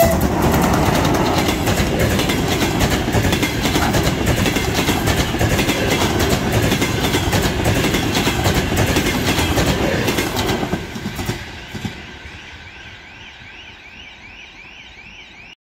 Woo!